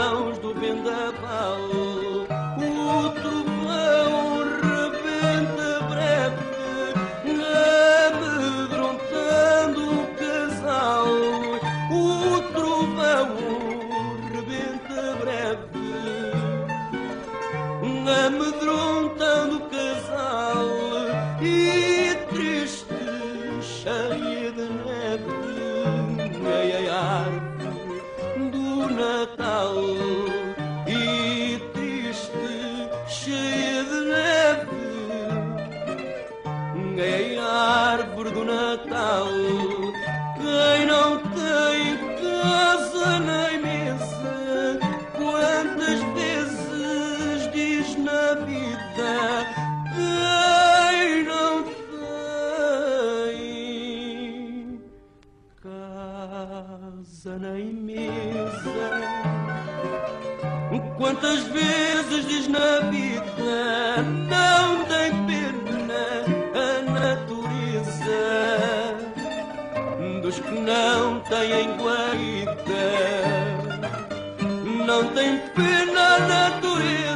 mãos do vendaval. O às vezes diz na vida Não tem pena a natureza dos que não têm guarida. Não tem pena a natureza.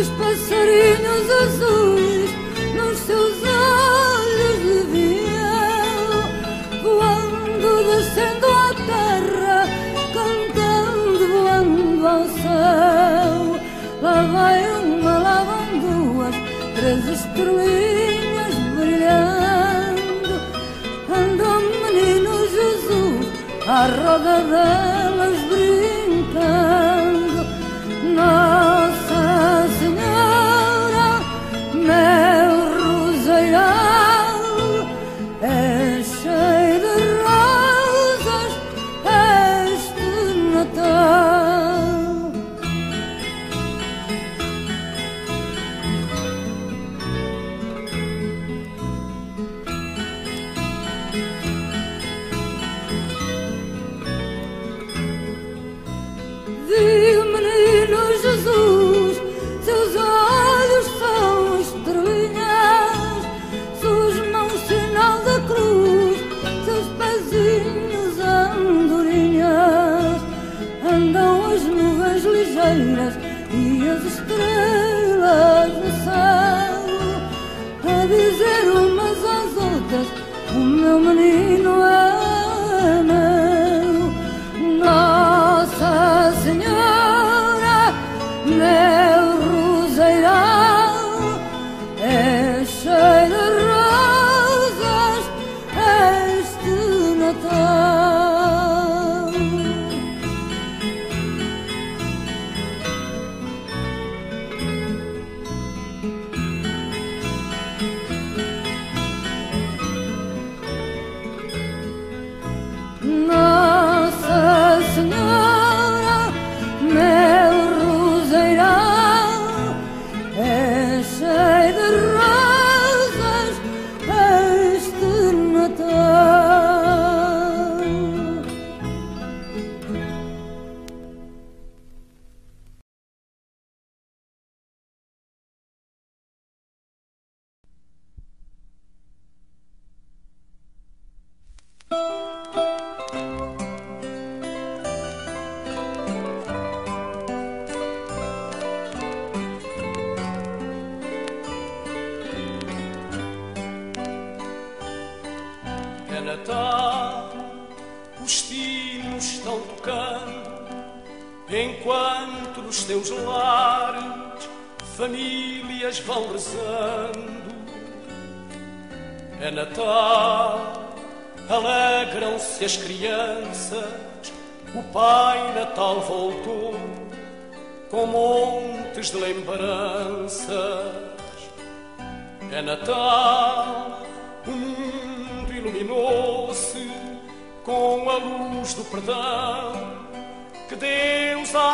os passarinhos azuis nos seus olhos de véu, voando, descendo à terra, cantando, voando ao céu. Lá vai uma, lá vão duas, três estrelinhas brilhando. Anda o menino Jesus à roda delas brincando. Nós seus lares famílias vão rezando. É Natal, alegram-se as crianças, o Pai Natal voltou com montes de lembranças. É Natal, o mundo iluminou-se com a luz do perdão que Deus há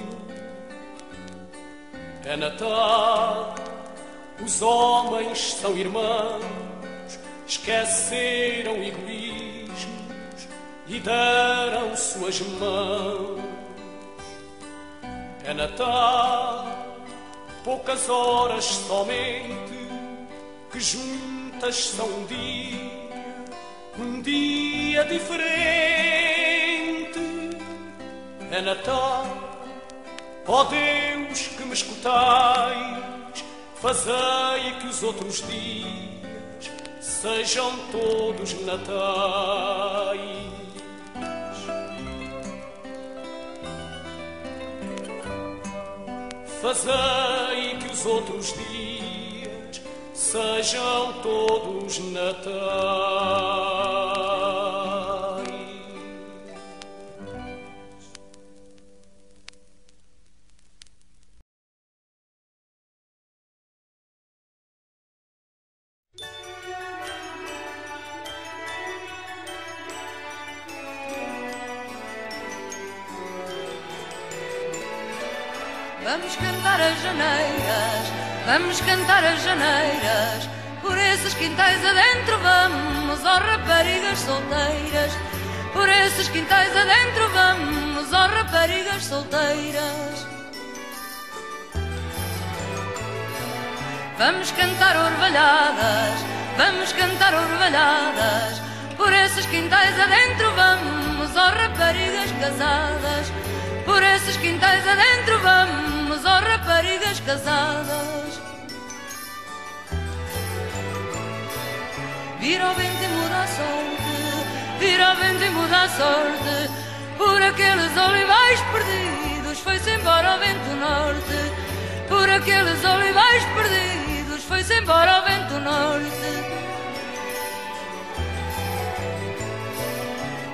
É Natal, os homens são irmãos, esqueceram egoísmos e deram suas mãos é Natal, poucas horas somente, que juntas são um dia, um dia diferente. É Natal, ó Deus que me escutais, fazei que os outros dias sejam todos natais. Fazei que os outros dias sejam todos natais. Vamos cantar as janeiras. Por esses quintais adentro vamos, ó raparigas solteiras. Por esses quintais adentro vamos, ó raparigas solteiras. Vamos cantar orvalhadas, vamos cantar orvalhadas. Por esses quintais adentro vamos, ó raparigas casadas. Por esses quintais adentro vamos, ó raparigas casadas. Vira o vento e muda a sorte, vira o vento e muda a sorte. Por aqueles olivais perdidos foi-se embora o vento norte. Por aqueles olivais perdidos foi-se embora o vento norte.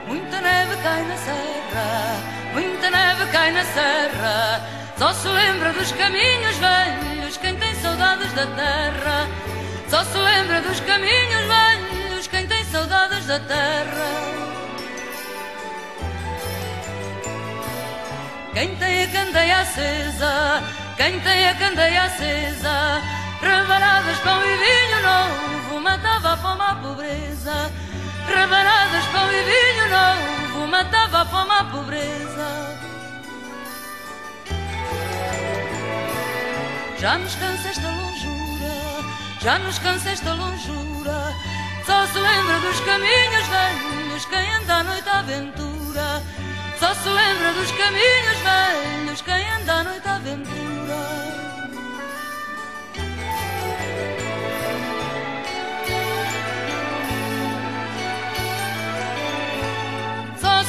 Muita neve cai na serra Muita neve cai na serra, só se lembra dos caminhos velhos quem tem saudades da terra. Só se lembra dos caminhos velhos da terra. Quem tem a candeia acesa, quem tem a candeia acesa, rebanadas pão e vinho novo, matava a fome à pobreza. Rebanadas pão e vinho novo matava a fome a pobreza. Já nos cansa esta longura, já nos cansa esta longura. Só se dos caminhos velhos quem anda à noite à aventura. Só se lembra dos caminhos velhos quem anda à noite à aventura.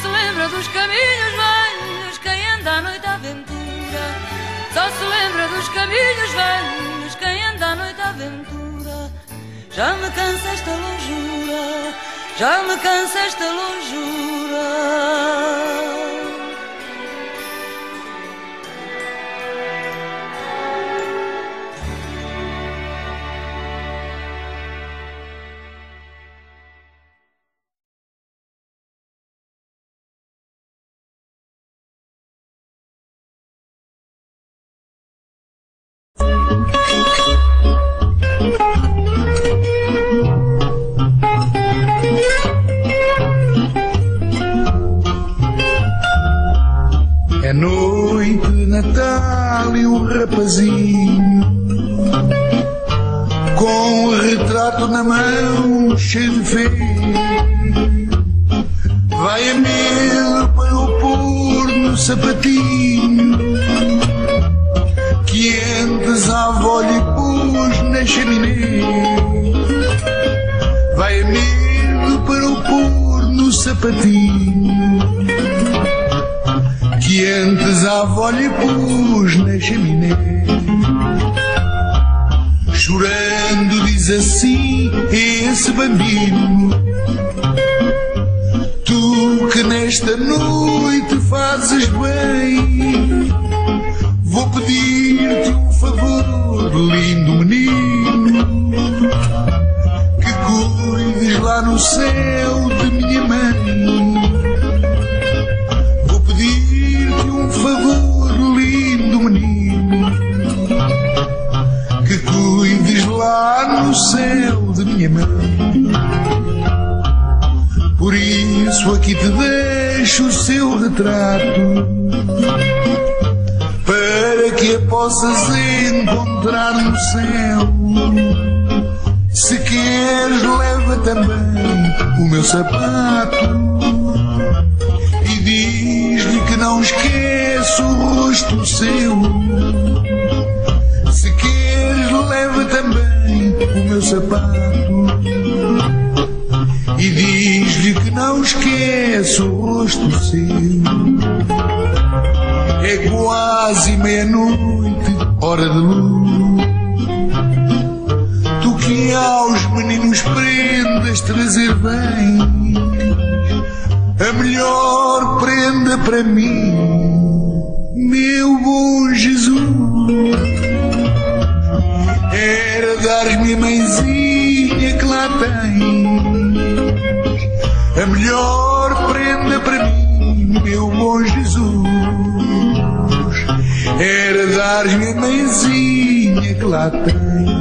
lembra dos caminhos velhos quem anda à noite à aventura. Só se lembra dos caminhos velhos quem anda à noite à aventura. Já me cansa esta lonjura, já me cansa esta lonjura. Sapatinho que antes a avó lhe pus na chaminé. Chorando diz assim esse bambino, tu que nesta noite fazes bem, vou pedir-te um favor, lindo não esqueço o rosto seu. Se queres, leva também o meu sapato e diz-lhe que não esqueço o rosto seu. É quase meia-noite, hora de luz. Tu que aos meninos prendas trazer bem para mim, meu bom Jesus, era dar-me a mãezinha que lá tem. A melhor prenda para mim, meu bom Jesus, era dar-me a mãezinha que lá tem.